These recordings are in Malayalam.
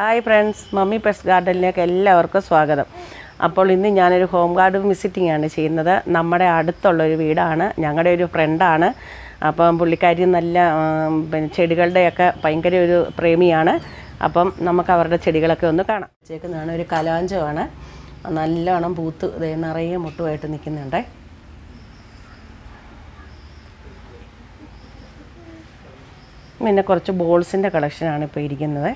ഹായ് ഫ്രണ്ട്സ് മമ്മി പെറ്റ്സ് ഗാർഡനിലേക്ക് എല്ലാവർക്കും സ്വാഗതം. അപ്പോൾ ഇന്ന് ഞാനൊരു ഹോം ഗാർഡൻ വിസിറ്റിംഗ് ആണ് ചെയ്യുന്നത്. നമ്മുടെ അടുത്തുള്ളൊരു വീടാണ്. ഞങ്ങളുടെ ഒരു ഫ്രണ്ടാണ് അപ്പം പുള്ളിക്കാരി നല്ല പിന്നെ ചെടികളുടെയൊക്കെ ഭയങ്കര ഒരു പ്രേമിയാണ്. അപ്പം നമുക്ക് അവരുടെ ചെടികളൊക്കെ ഒന്ന് കാണാം. ചേക്കുന്നതാണ് ഒരു കലാഞ്ചമാണ്. നല്ലോണം പൂത്ത് നിറയെ മുട്ടുമായിട്ട് നിൽക്കുന്നുണ്ടേ. പിന്നെ കുറച്ച് ബോൾസിന്റെ കളക്ഷനാണ് ഇപ്പോൾ ഇരിക്കുന്നത്.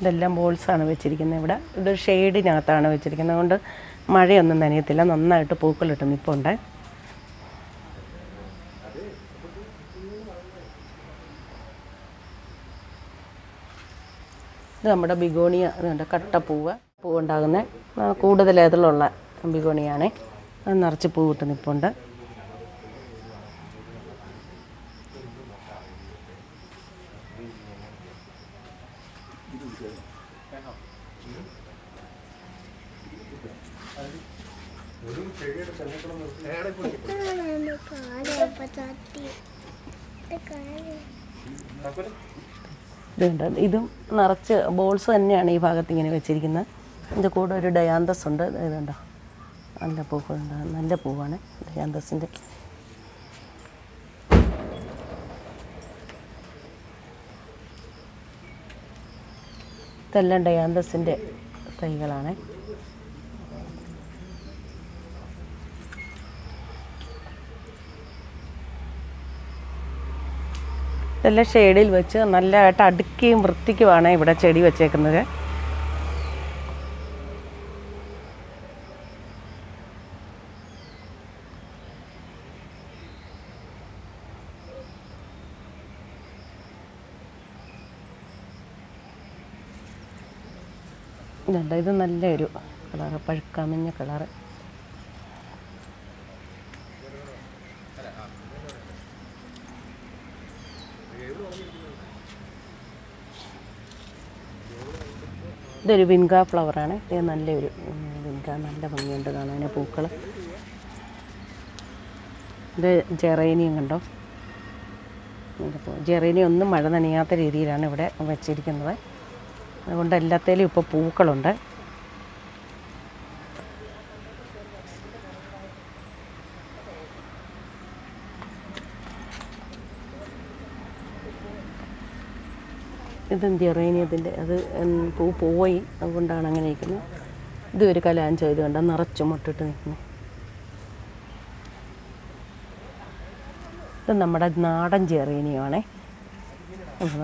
ഇതെല്ലാം ബോൾസാണ് വെച്ചിരിക്കുന്നത്. ഇവിടെ ഇതൊരു ഷെയ്ഡിനകത്താണ് വെച്ചിരിക്കുന്നത്. അതുകൊണ്ട് മഴയൊന്നും നനയത്തില്ല. നന്നായിട്ട് പൂക്കളിട്ട് നിൽപ്പുണ്ട് ഇത് നമ്മുടെ ബിഗോണിയ ഇതുണ്ട്. കട്ടപ്പൂവ് പൂവുണ്ടാകുന്ന കൂടുതൽ ഇതിലുള്ള ബിഗോണിയാണ്. നിറച്ച് പൂവിട്ട് നിൽപ്പുണ്ട് ഇതും നിറച്ച് ബോൾസ് തന്നെയാണ് ഈ ഭാഗത്ത് ഇങ്ങനെ വെച്ചിരിക്കുന്നത്. ഇതിന്റെ കൂടെ ഒരു ഡയാന്തസ് ഉണ്ട്. ഇതുണ്ടോ നല്ല പൂക്കളുണ്ട്. നല്ല പൂവാണ് ഡയാന്തസിന്റെ ഇതെല്ലാം ഡയാന്തസിന്റെ തൈകളാണ്. ഇതെല്ലാം ഷെയ്ഡിൽ വെച്ച് നല്ലതായിട്ട് അടുക്കിയും വൃത്തിക്കുമാണ് ഇവിടെ ചെടി വെച്ചേക്കുന്നത്. ഇതുണ്ട്. ഇത് നല്ലൊരു കളറ് പഴുക്കാമഞ്ഞ കളറ്. ഇതൊരു വിൻഗ ഫ്ലവറാണ്. ഇത് നല്ലൊരു വിൻഗ. നല്ല ഭംഗിയുണ്ട് കാണാൻ പൂക്കൾ ഇത് ജെറേനിയം കണ്ടോ? ജെറേനിയം ഒന്നും മഴ നനയാത്ത രീതിയിലാണ് ഇവിടെ വെച്ചിരിക്കുന്നത്. അതുകൊണ്ട് എല്ലാത്തേലും ഇപ്പോൾ പൂക്കളുണ്ട്. ഇതെന്ത് ജെറേനിയത്തിന്റെ അത് പൂ പോയി. അതുകൊണ്ടാണ് അങ്ങനെ ഇരിക്കുന്നത്. ഇതൊരു ഒരു കലാഞ്ചോ ഇത് കണ്ട നിറച്ചു മുട്ടിട്ട് നിൽക്കുന്നു. ഇത് നമ്മുടെ നാടൻ ചെറിയനിയാണേ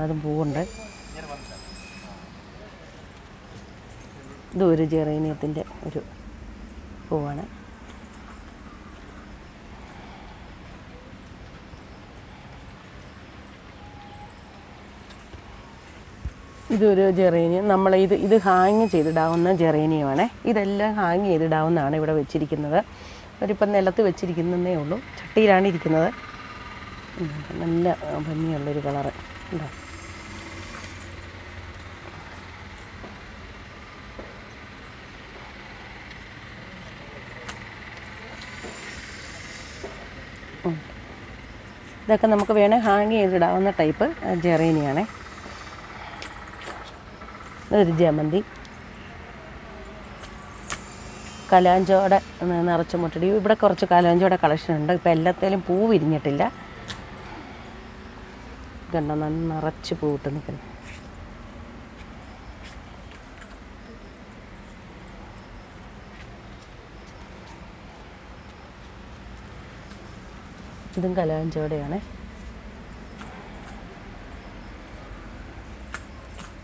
അതും പൂവുണ്ട്. ഇത് ഒരു ജെറേനിയത്തിന്റെ ഒരു പൂവാണ്. ഇതൊരു ജെറേനിയം. നമ്മൾ ഇത് ഇത് ഹാങ് ചെയ്തിടാവുന്ന ജെറേനിയമാണ്. ഇതെല്ലാം ഹാങ് ചെയ്തിടാവുന്നതാണ് ഇവിടെ വെച്ചിരിക്കുന്നത്. അവരിപ്പം നിലത്ത് വെച്ചിരിക്കുന്നതേ ഉള്ളൂ. ചട്ടിയിലാണ് ഇരിക്കുന്നത്. നല്ല ഭംഗിയുള്ളൊരു കളറ്. ഉണ്ടോ ഇതൊക്കെ നമുക്ക് വേണേൽ ഹാങ് ചെയ്തിടാവുന്ന ടൈപ്പ് ജെറേനിയാണേ. ഒരു ജമന്തി. കലാഞ്ചോടെ നിറച്ച് മുട്ടടി. ഇവിടെ കുറച്ച് കലാഞ്ചോടെ കളക്ഷൻ ഉണ്ട്. ഇപ്പം എല്ലാത്തേലും പൂ വിരിഞ്ഞിട്ടില്ല. കണ്ടോ നിറച്ച് പൂവിട്ട് നിൽക്കുന്നു. ഇതും കലാഞ്ചോടെയാണ്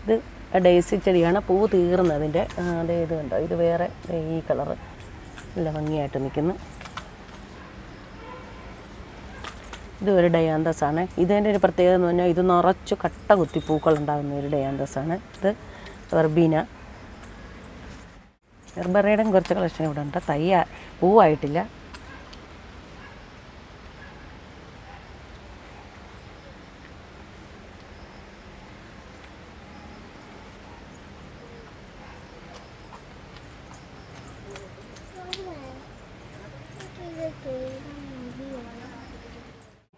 ഇത് ഡേസി ചെടിയാണ്. പൂ തീർന്നതിന്റെ അതേ ഇത് കണ്ടോ? ഇത് വേറെ ഈ കളറ് നല്ല ഭംഗിയായിട്ട് നിൽക്കുന്നു. ഇത് ഒരു ഡയാന്തസ് ആണ്. ഇതിന്റെ ഒരു പ്രത്യേകത എന്ന് പറഞ്ഞാൽ ഇത് നിറച്ച് കട്ട കുത്തി പൂക്കൾ ഉണ്ടാകുന്ന ഒരു ഡയാന്തസ് ആണ്. ഇത് വെർബീന വെർബറയുടെയും കുറച്ച് കളക്ഷൻ ഇവിടെ ഉണ്ട്. തൈ പൂവായിട്ടില്ല.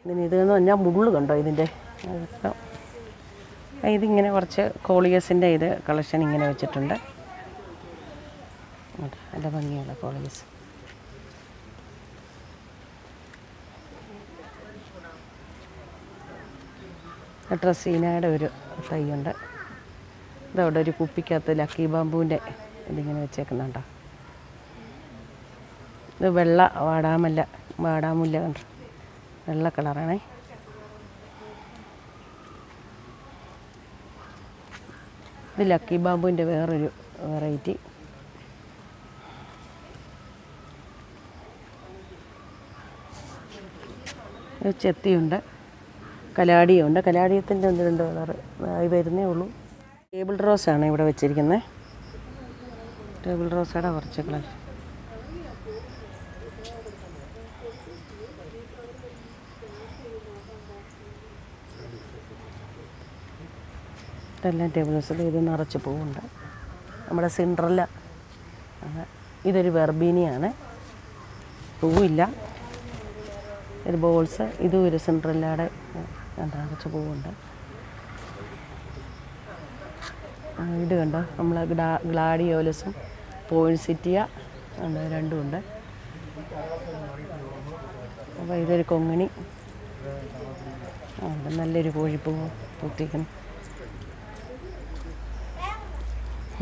ഇതിന് ഇതെന്ന് പറഞ്ഞാൽ മുള്ളു കണ്ടോ ഇതിന്റെ ഇതിങ്ങനെ കുറച്ച് കോളിയസിന്റെ ഇത് കളക്ഷൻ ഇങ്ങനെ വെച്ചിട്ടുണ്ട്. നല്ല ഭംഗിയുള്ള കോളിയസ്. ഡ്രസ്സീനയുടെ ഒരു തൈയുണ്ട്. ഇതവിടെ ഒരു കുപ്പിക്കകത്ത് ലക്കി ബാമ്പുവിന്റെ ഇതിങ്ങനെ വെച്ചേക്കുന്നുണ്ടോ? ഇത് വെള്ള വാടാമല്ല വാടാമുല്ല കണ്ടോ? വെള്ള കളറാണേ. ഇത് ലക്കി ബാബുവിന്റെ വേറൊരു വെറൈറ്റി. ചെത്തിയുണ്ട് കലാടിയുണ്ട്. കലാടിയത്തിന്റെ ഒന്ന് രണ്ട് കളറ് ആയി വരുന്നേ ഉള്ളൂ. ടേബിൾ റോസാണ് ഇവിടെ വെച്ചിരിക്കുന്നത്. ടേബിൾ റോസയുടെ കുറച്ച് കളർ. ഇതെല്ലാം ടേബിൾ റോസ് ഇത് നിറച്ച് പൂവുണ്ട്. നമ്മുടെ സിൻഡ്രല്ല. ഇതൊരു വെർബീനിയാണ്. പൂവില്ല. ഒരു ബോൾസ് ഇതും ഒരു സിൻഡ്രല്ലയുടെ നിറച്ച് പൂവുണ്ട്. ഇത് കണ്ടോ? നമ്മൾ ഗ്ലാ ഗ്ലാഡിയോലസും പോയിൻസിറ്റിയ ഉണ്ട് രണ്ടും ഉണ്ട്. അപ്പോൾ ഇതൊരു കൊങ്ങിണി. നല്ലൊരു കോഴിപ്പൂ പൂത്തിക്കുന്നു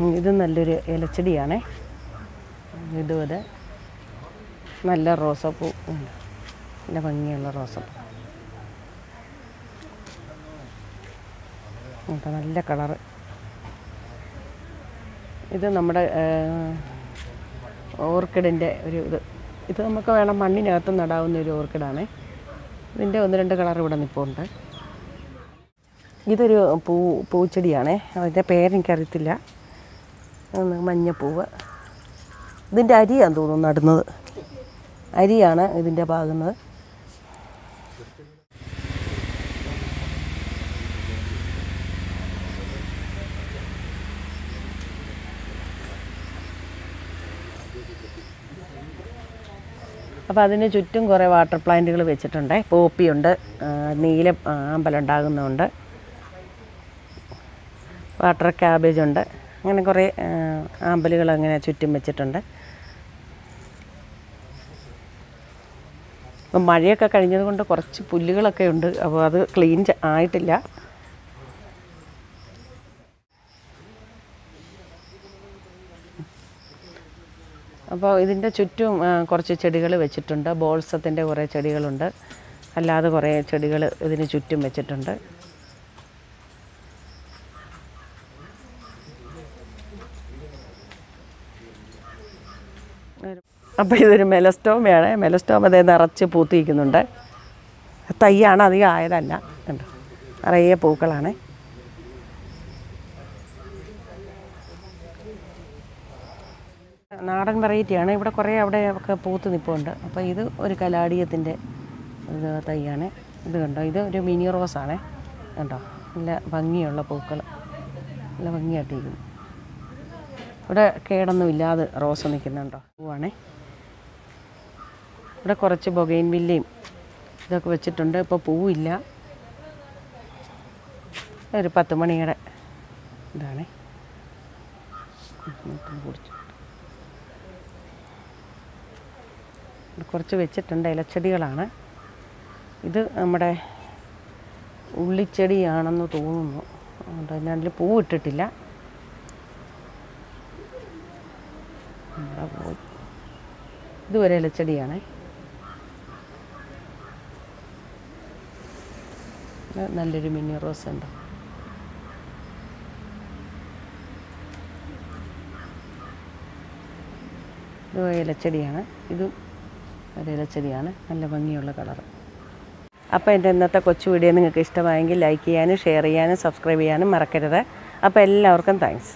ഇത് നല്ലൊരു ഇലച്ചെടിയാണേ. ഇതുപോലെ നല്ല റോസപ്പൂ. നല്ല ഭംഗിയുള്ള റോസപ്പൂ. അപ്പം നല്ല കളറ്. ഇത് നമ്മുടെ ഓർക്കിഡിന്റെ ഒരു ഇത്. ഇത് നമുക്ക് വേണം മണ്ണിനകത്ത് നടാവുന്ന ഒരു ഓർക്കിഡാണ്. ഇതിന്റെ ഒന്ന് രണ്ട് കളർ ഇവിടെ നിൽപ്പുണ്ട് ഇതൊരു പൂ പൂച്ചെടിയാണേ. അതിന്റെ പേരെനിക്കറിയത്തില്ല. മഞ്ഞപ്പൂവ്. ഇതിന്റെ അരിയാന്ന് തോന്നുന്നു നടുന്നത്. അരിയാണ് ഇതിന്റെ പാകുന്നത്. അപ്പോൾ അതിന് ചുറ്റും കുറേ വാട്ടർ പ്ലാന്റുകൾ വെച്ചിട്ടുണ്ട്. പോപ്പിയുണ്ട് നീല അമ്പലം ഉണ്ടാകുന്നുണ്ട്. വാട്ടർ ക്യാബേജ് ഉണ്ട്. അങ്ങനെ കുറേ ആമ്പലുകൾ അങ്ങനെ ചുറ്റും വെച്ചിട്ടുണ്ട്. അപ്പം മഴയൊക്കെ കഴിഞ്ഞത് കൊണ്ട് കുറച്ച് പുല്ലുകളൊക്കെ ഉണ്ട്. അപ്പോൾ അത് ക്ലീൻ ആയിട്ടില്ല. അപ്പോൾ ഇതിന്റെ ചുറ്റും കുറച്ച് ചെടികൾ വെച്ചിട്ടുണ്ട്. ബോൾസത്തിന്റെ കുറേ ചെടികളുണ്ട്. അല്ലാതെ കുറേ ചെടികൾ ഇതിന് ചുറ്റും വെച്ചിട്ടുണ്ട്. അപ്പോൾ ഇതൊരു മെലസ്റ്റോമയാണ്. മെലസ്റ്റോമ അതേ നിറച്ച് പൂത്തിരിക്കുന്നുണ്ട്. തൈയാണ് അധികം ആയതല്ല. കണ്ടോ? നിറയെ പൂക്കളാണ്. നാടൻ വെറൈറ്റിയാണ് ഇവിടെ കുറേ അവിടെ ഒക്കെ പൂത്ത് നിൽപ്പുണ്ട് അപ്പോൾ ഇത് ഒരു കലാടിയത്തിന്റെ ഇത് തൈയാണ്. ഇത് കണ്ടോ? ഇത് ഒരു മിനി റോസാണ്. കണ്ടോ? നല്ല ഭംഗിയുള്ള പൂക്കൾ നല്ല ഭംഗിയായിട്ടിരിക്കുന്നു. ഇവിടെ കേടൊന്നും ഇല്ലാതെ റോസ് നിൽക്കുന്നുണ്ടോ? പൂവാണേ. ഇവിടെ കുറച്ച് ബൊഗൈൻ വില്ലയും ഇതൊക്കെ വെച്ചിട്ടുണ്ട്. ഇപ്പോൾ പൂവില്ല. ഒരു പത്ത് മണിയുടെ ഇതാണേ. കുറച്ച് വെച്ചിട്ടുണ്ട്. ഇലച്ചെടികളാണ്. ഇത് നമ്മുടെ ഉള്ളിച്ചെടിയാണെന്ന് തോന്നുന്നു. അതുകൊണ്ട് തന്നെ അതിൽ പൂ ഇട്ടിട്ടില്ല ഇവിടെ പോയി ഇതുവരെ ഇലച്ചെടിയാണ് നല്ലൊരു മിനി റോസ് ഉണ്ട്. ഇത് ഇലച്ചെടിയാണ് ഇതും ഒരു ഇലച്ചെടിയാണ് നല്ല ഭംഗിയുള്ള കളർ. അപ്പോൾ എന്റെ ഇന്നത്തെ കൊച്ചു വീഡിയോ നിങ്ങൾക്ക് ഇഷ്ടമായെങ്കിൽ ലൈക്ക് ചെയ്യാനും ഷെയർ ചെയ്യാനും സബ്സ്ക്രൈബ് ചെയ്യാനും മറക്കരുത്. അപ്പോൾ എല്ലാവർക്കും താങ്ക്സ്.